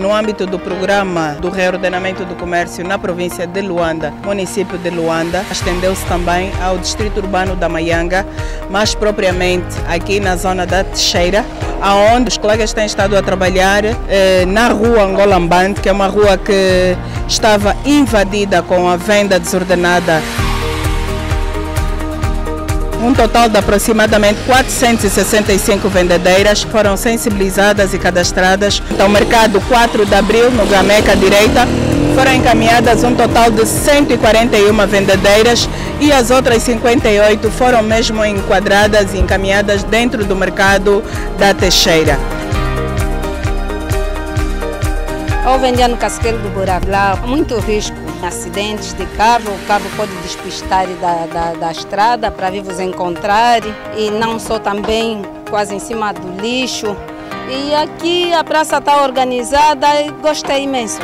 No âmbito do programa do reordenamento do comércio na província de Luanda, município de Luanda, estendeu-se também ao distrito urbano da Maianga, mais propriamente aqui na zona da Teixeira, aonde os colegas têm estado a trabalhar eh, na rua Angola Mbande, que é uma rua que estava invadida com a venda desordenada um total de aproximadamente 465 vendedeiras foram sensibilizadas e cadastradas. Então, mercado 4 de abril, no Gameca direita, foram encaminhadas um total de 141 vendedeiras e as outras 58 foram mesmo enquadradas e encaminhadas dentro do mercado da Teixeira. Ao vender no casqueiro do buraco, lá muito risco, acidentes de carro, o carro pode despistar da, da, da estrada para vir vos encontrar e não só também quase em cima do lixo. E aqui a praça está organizada e gostei imenso.